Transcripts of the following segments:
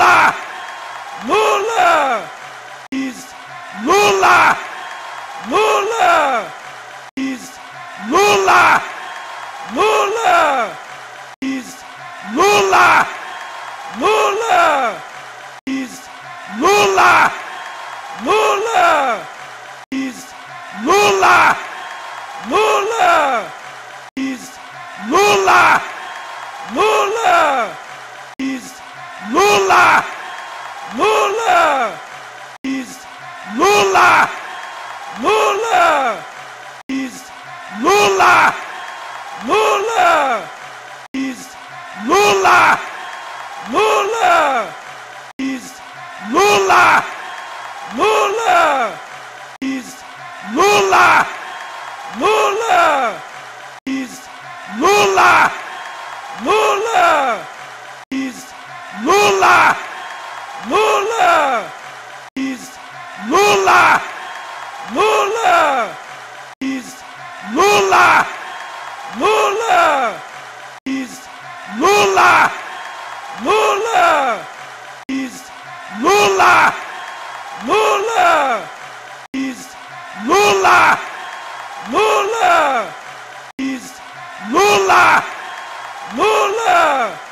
Lula! Lula! Is Lula! Lula! Is Lula! Lula! Is Lula! Lula! Is Lula! Lula! Is Lula! Lula! Is Lula! Lula! Lula, Lula! He's Lula, Lula! He's Lula, Lula! He's Lula, Lula! He's Lula, Lula! He's Lula, Lula. He's ruler. Ruler. Lula! Lula! Is Lula! Lula! Is Lula! Lula! Is Lula! Lula! Is Lula! Lula! Is Lula! Lula! Is Lula! Lula!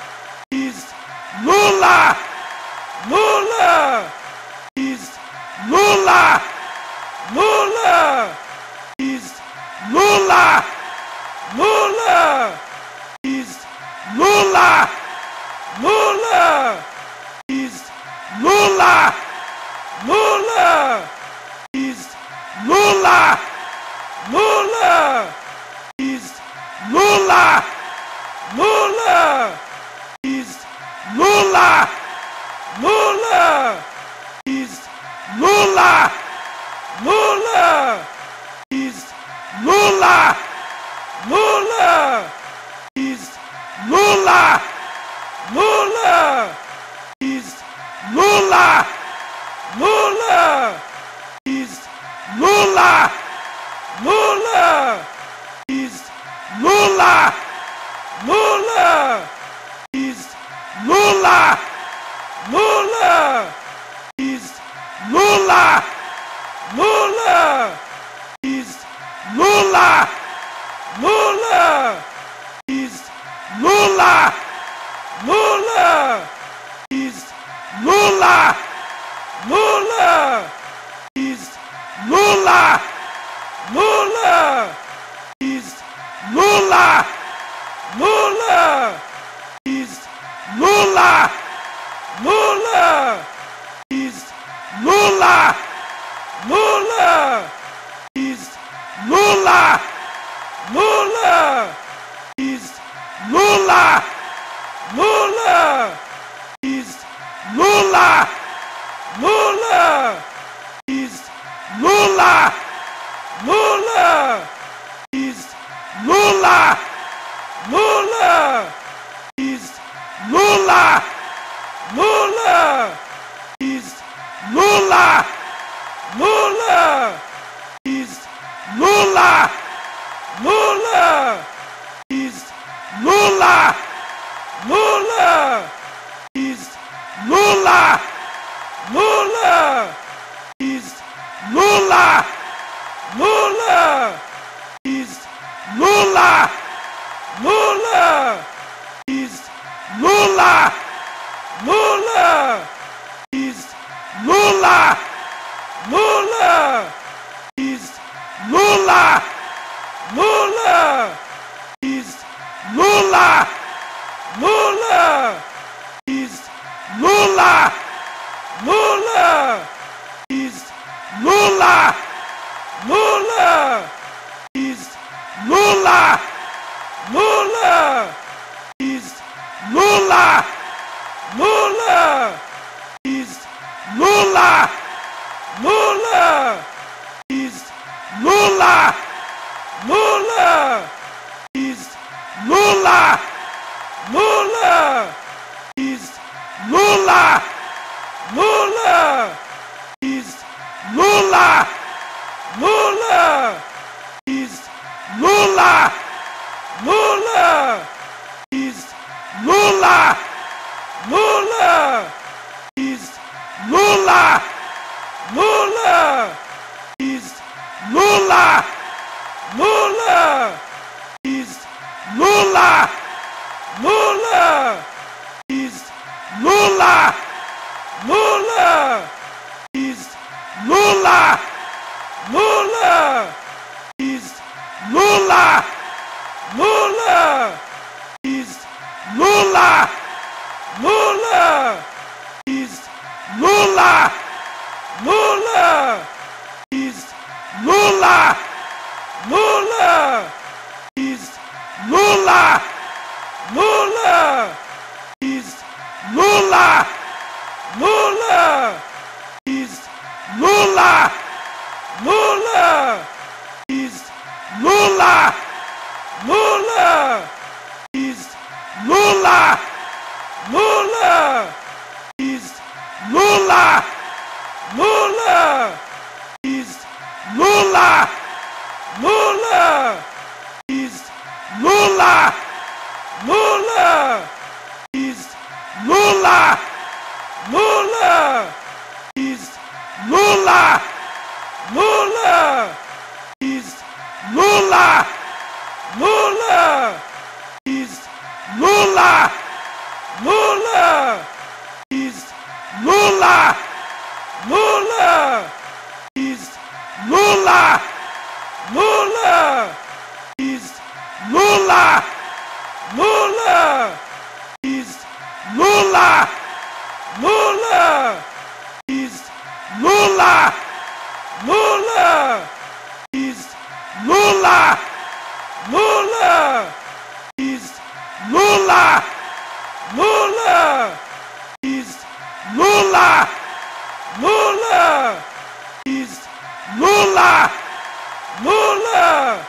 Lula!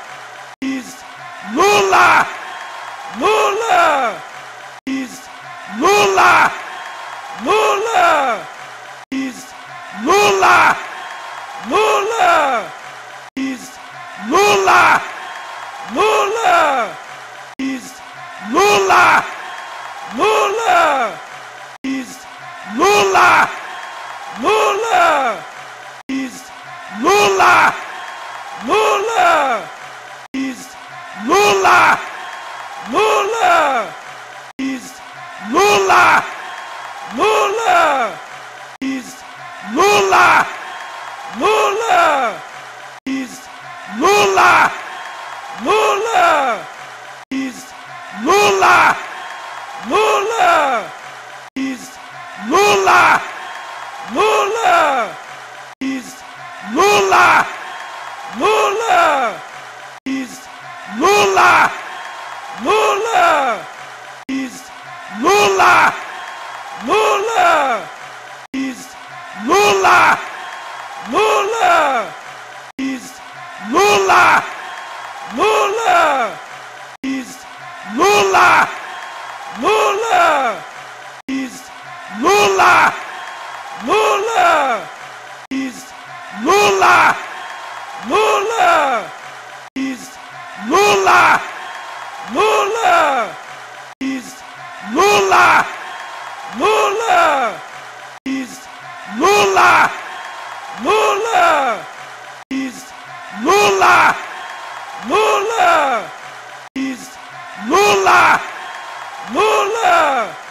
Is Lula! Lula! Is Lula! Lula! Is Lula! Lula! Is Lula! Lula! Is Lula! Lula! Is Lula! Lula! Is Lula! Lula! Is Lula! Lula! Is Lula! Lula! Is Lula! Lula! Is Lula! Lula! Is Lula! Lula! Is Lula! Lula! Is Lula! Lula! Is Lula! Lula! Is Lula! Lula! Is Lula! Lula! Is Lula! Lula! Is Lula! Lula! Is Lula! Lula! Is Lula! Lula! Is Lula! Lula! Is Lula! Lula! Is Lula! Lula! Is Lula! Lula! Is Lula! Lula!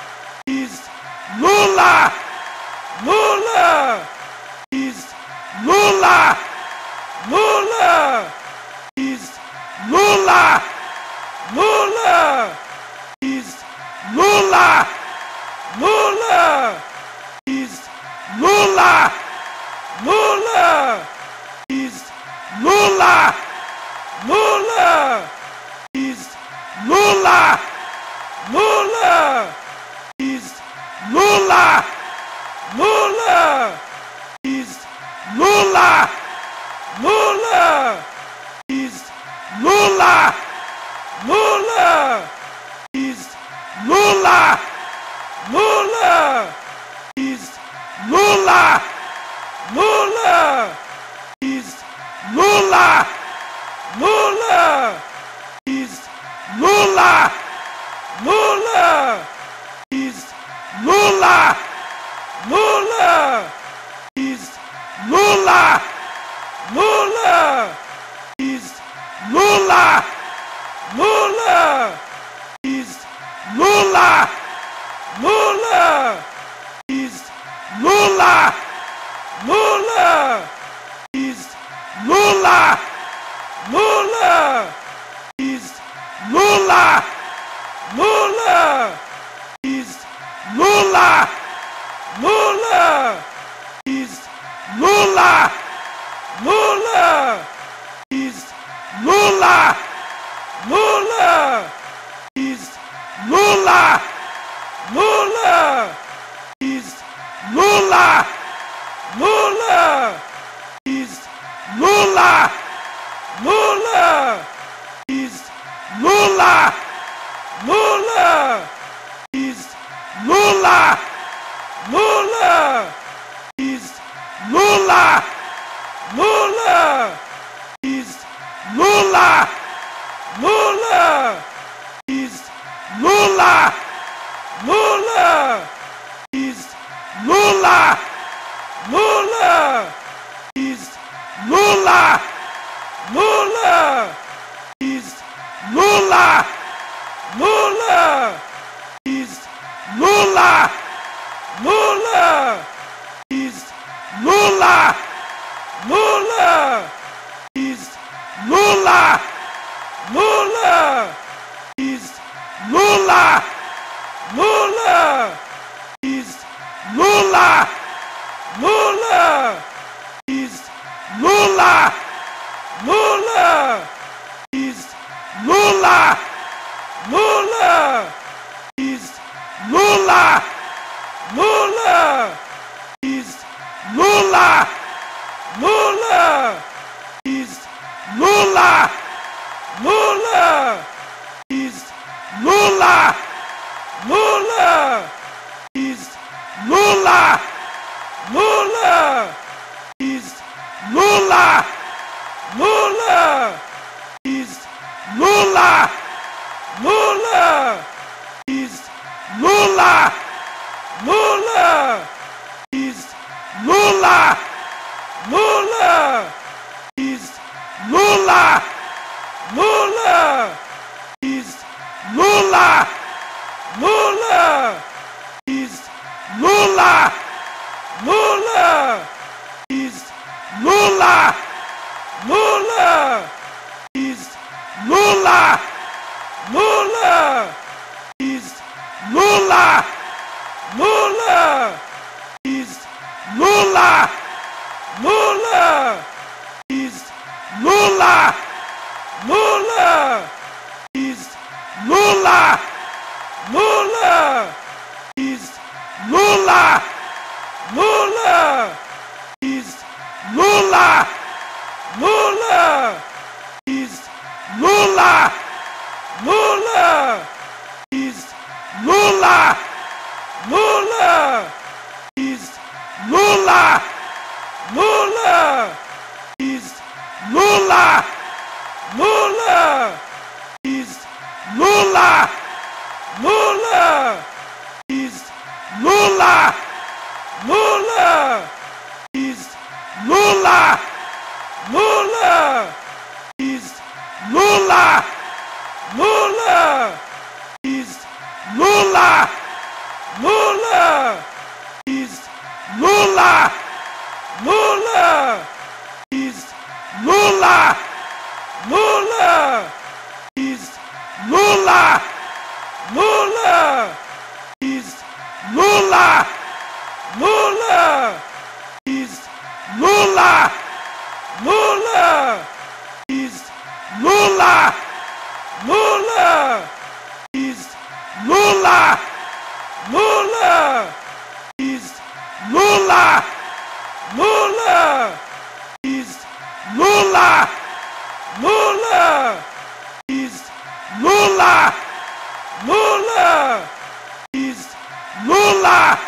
Lula!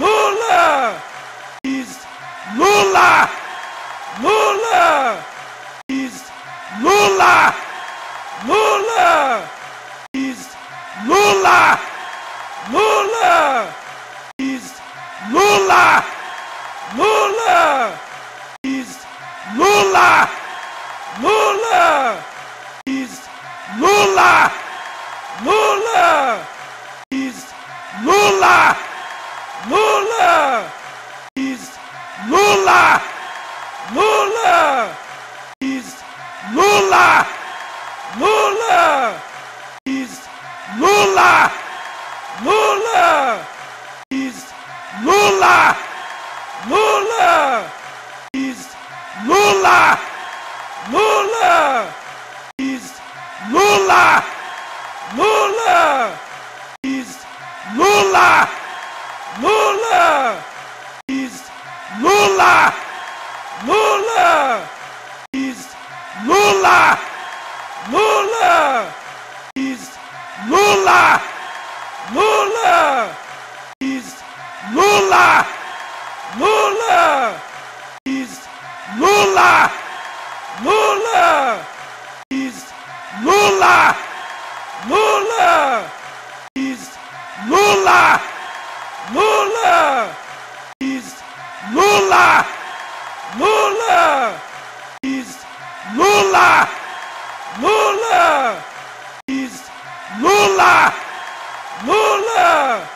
Lula! Is Lula! Lula! Is Lula! Lula! Is Lula! Lula! Is Lula! Lula! Is Lula! Lula! Is Lula! Lula! Lula! Lula! Is Lula! Lula! Is Lula! Lula! Is Lula! Lula! Is Lula! Lula! Is Lula! Lula! Is Lula! Lula! Lula! Lula! Is Lula! Lula! Is Lula! Lula! Is Lula! Lula! Is Lula! Lula! Is Lula! Lula! Is Lula! Lula! Lula! Lula! is Lula! Lula! is Lula! Lula! is Lula! Lula! Lula!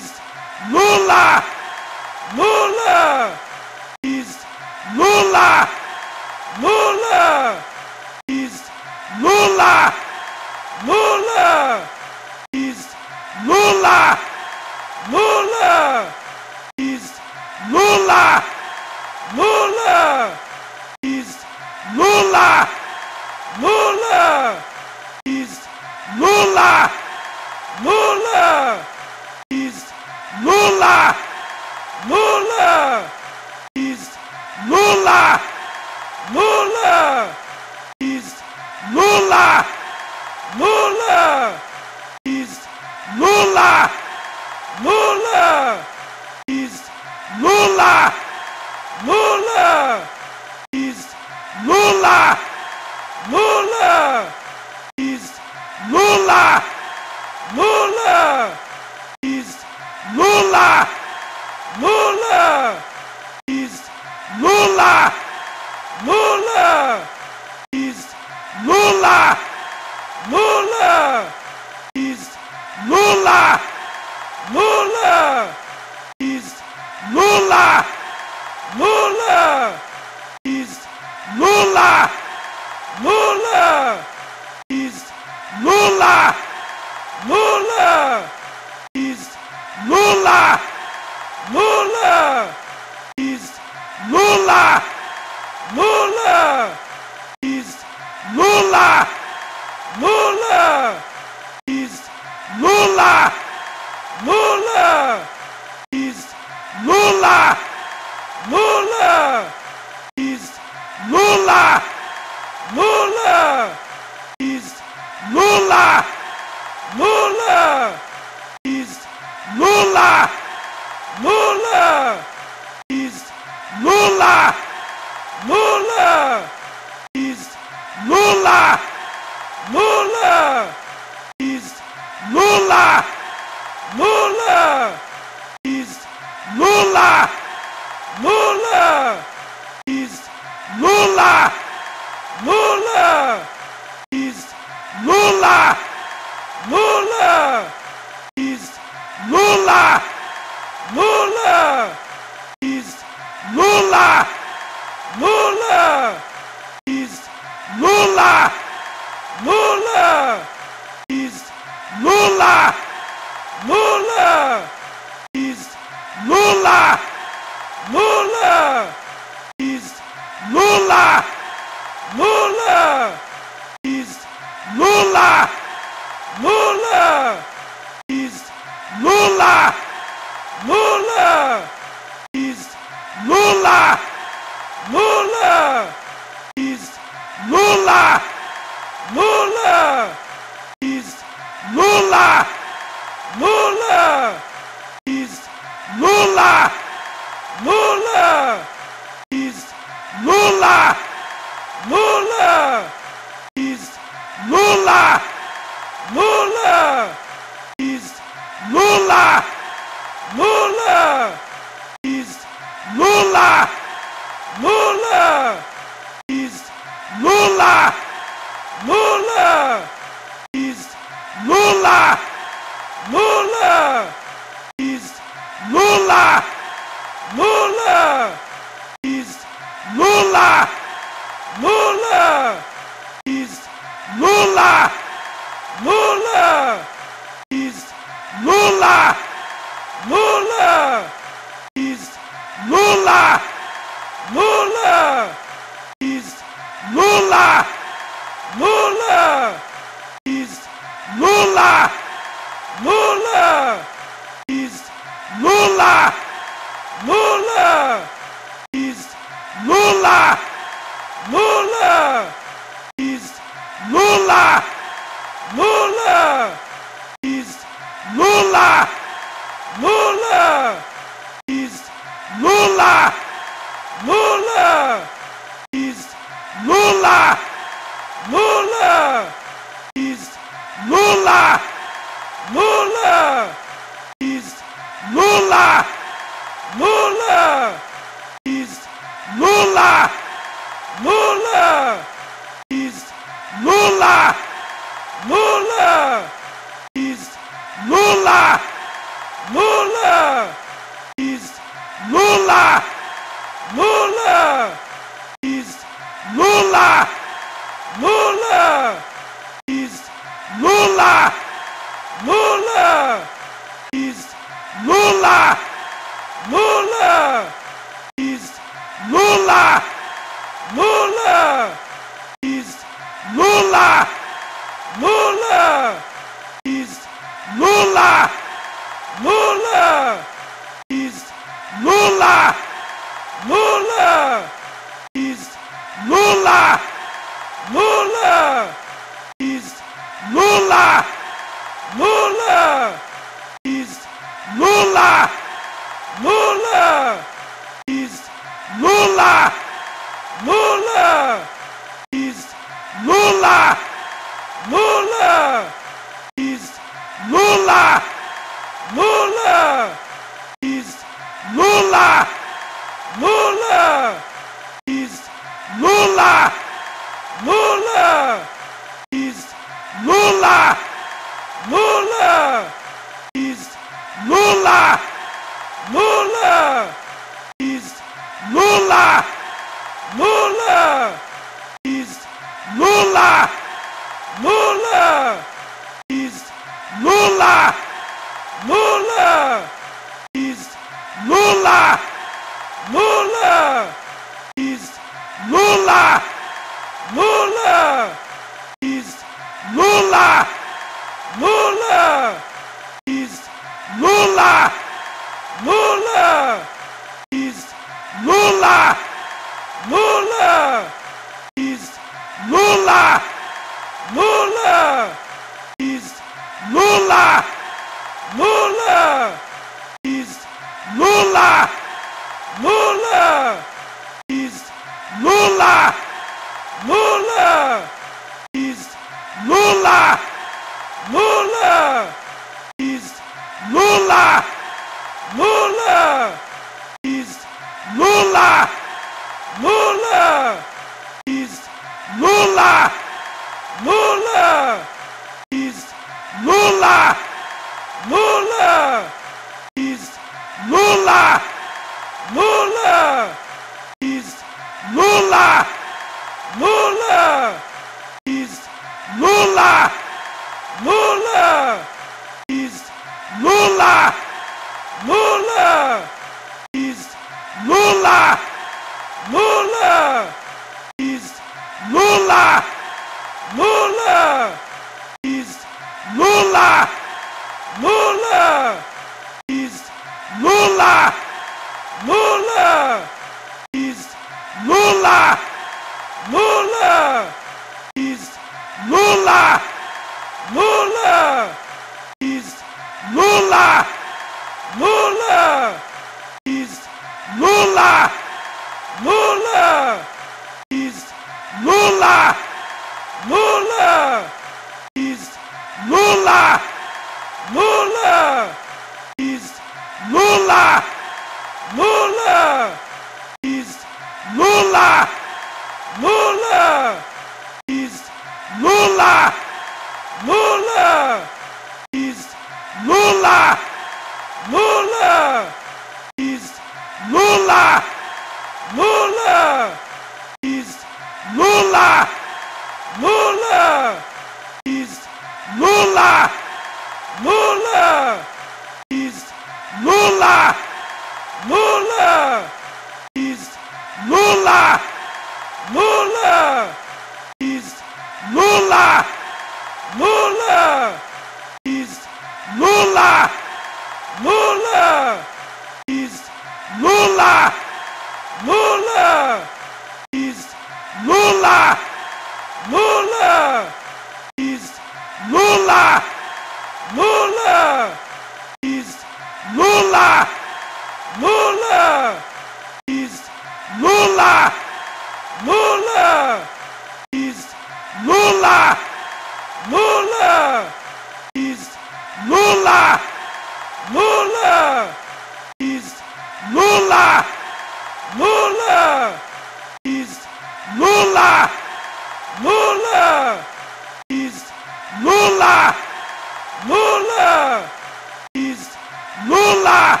Lula,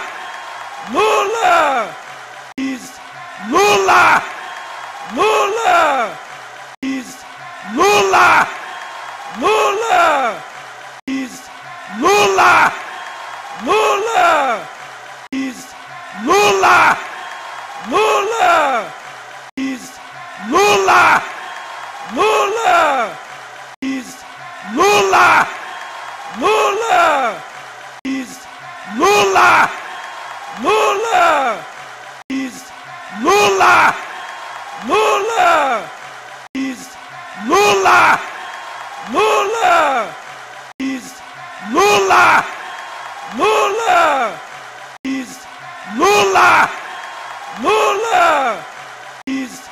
Lula. Is Lula, Lula. Is Lula, Lula. Is Lula, Lula. Is Lula, Lula. Is Lula, Lula. Is Lula, Lula Lula, Lula! Is Lula, Lula! Is Lula, Lula! Is Lula, Lula! Is Lula, Lula! Is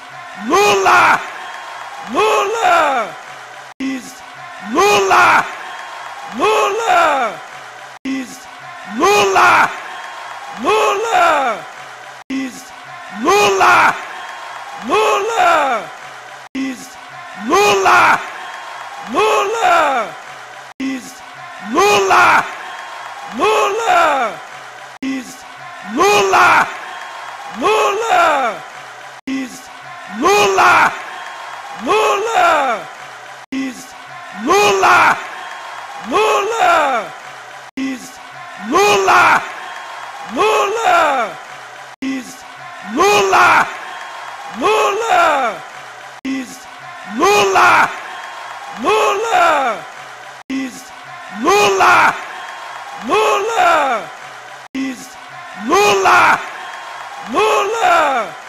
Lula, Lula! Is Lula, Lula Lula, Lula! Is Lula, Lula! Is Lula, Lula! Is Lula, Lula! Is Lula, Lula! Is Lula, Lula! Is Lula, Lula Lula, ruler, is Lula, ruler, is Lula, ruler, is Lula, ruler, is Lula, Lula.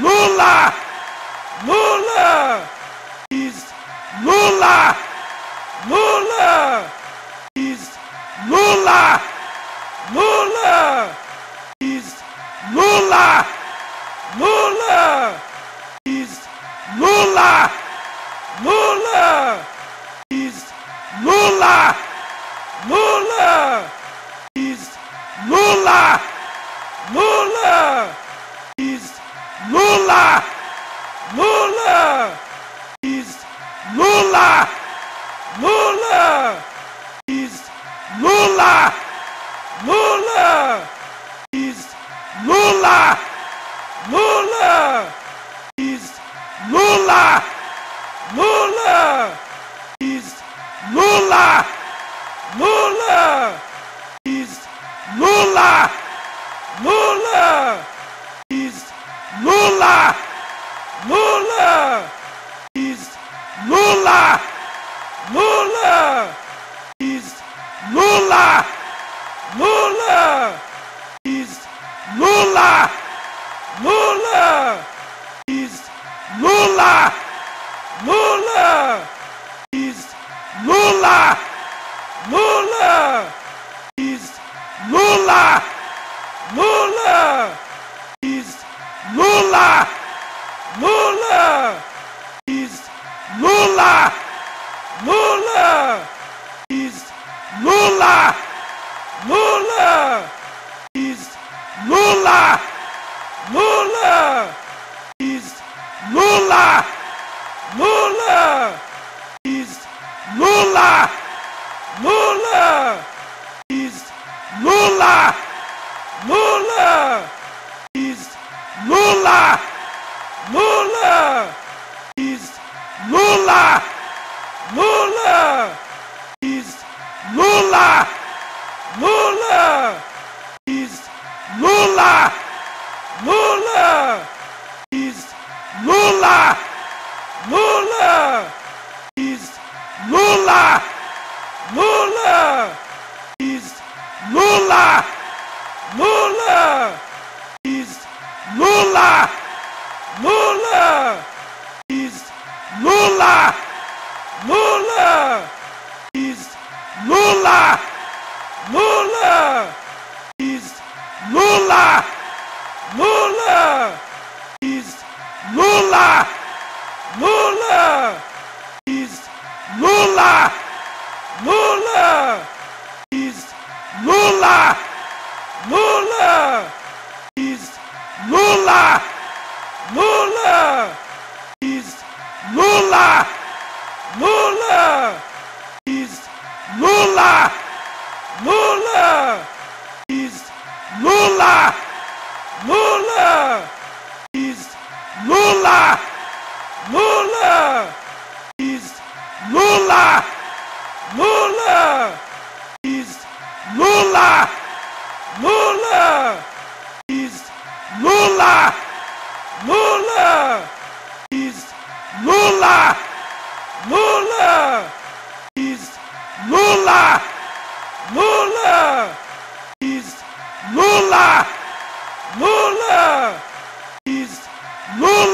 Lula! Lula! Is Lula! Lula! Is Lula! Lula! Is Lula! Lula! Is Lula! Lula! Is Lula! Lula! Lula! Lula! Lula! Lula! He's Lula! Lula! He's Lula! Lula! He's Lula! Lula! He's Lula! Lula! He's Lula! Lula! He's Lula! Lula! Lula! Lula! He's Lula! Lula! He's Lula! Lula! He's Lula! Lula! He's Lula! Lula! He's Lula! Lula! He's Lula! Lula! Lula! Lula! He's Lula! Lula! He's Lula! Lula! He's Lula! Lula! He's Lula! Lula! He's Lula! Lula!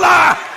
过来